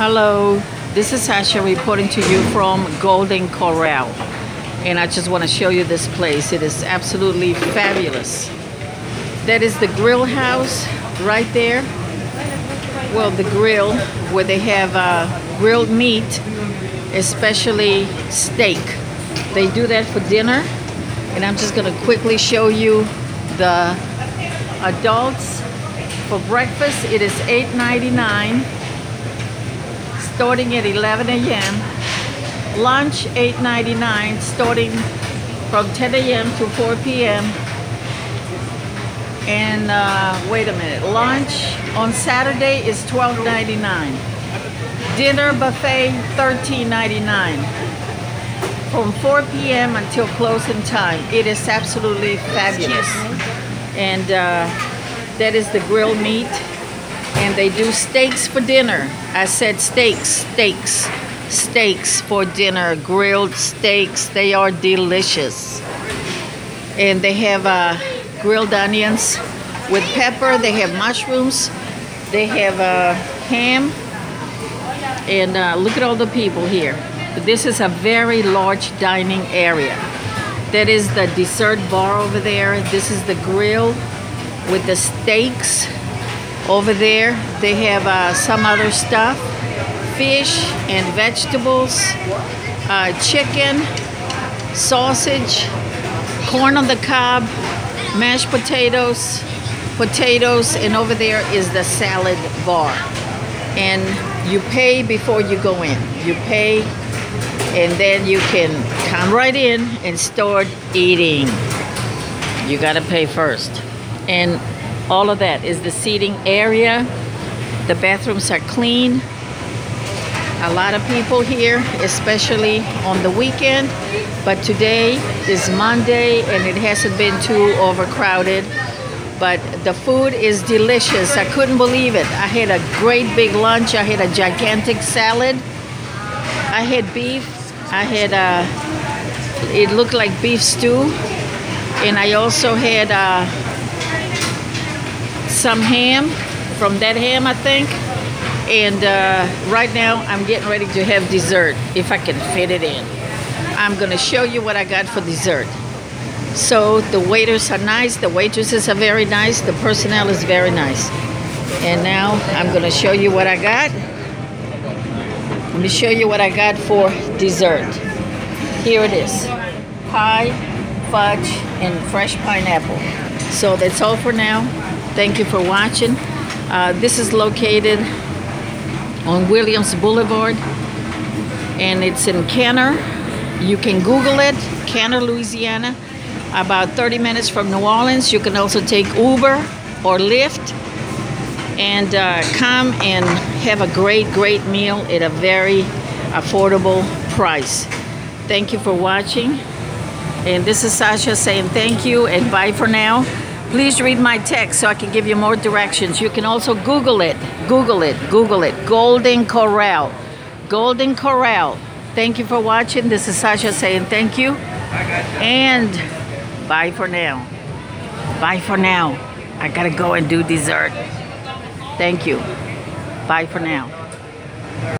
Hello, this is Sasha reporting to you from Golden Corral. And I just want to show you this place. It is absolutely fabulous. That is the grill house right there. Well, the grill where they have uh, grilled meat, especially steak. They do that for dinner. And I'm just going to quickly show you the adults for breakfast. It is $8.99 starting at 11 a.m. Lunch $8.99 starting from 10 a.m. to 4 p.m. And uh, wait a minute, lunch on Saturday is $12.99. Dinner buffet $13.99 from 4 p.m. until closing time. It is absolutely fabulous. And uh, that is the grilled meat and they do steaks for dinner. I said steaks, steaks, steaks for dinner, grilled steaks. They are delicious. And they have uh, grilled onions with pepper. They have mushrooms. They have uh, ham. And uh, look at all the people here. This is a very large dining area. That is the dessert bar over there. This is the grill with the steaks over there, they have uh, some other stuff fish and vegetables, uh, chicken, sausage, corn on the cob, mashed potatoes, potatoes, and over there is the salad bar. And you pay before you go in. You pay, and then you can come right in and start eating. You gotta pay first. And all of that is the seating area. The bathrooms are clean. A lot of people here, especially on the weekend. But today is Monday and it hasn't been too overcrowded. But the food is delicious. I couldn't believe it. I had a great big lunch. I had a gigantic salad. I had beef. I had a, uh, it looked like beef stew. And I also had uh, some ham from that ham, I think. And uh, right now, I'm getting ready to have dessert, if I can fit it in. I'm gonna show you what I got for dessert. So the waiters are nice, the waitresses are very nice, the personnel is very nice. And now I'm gonna show you what I got. Let me show you what I got for dessert. Here it is. Pie, fudge, and fresh pineapple. So that's all for now. Thank you for watching. Uh, this is located on Williams Boulevard and it's in Kenner. You can Google it, Kenner, Louisiana. About 30 minutes from New Orleans. You can also take Uber or Lyft and uh, come and have a great, great meal at a very affordable price. Thank you for watching. And this is Sasha saying thank you and bye for now. Please read my text so I can give you more directions. You can also Google it. Google it. Google it. Golden Corral. Golden Corral. Thank you for watching. This is Sasha saying thank you. And bye for now. Bye for now. I gotta go and do dessert. Thank you. Bye for now.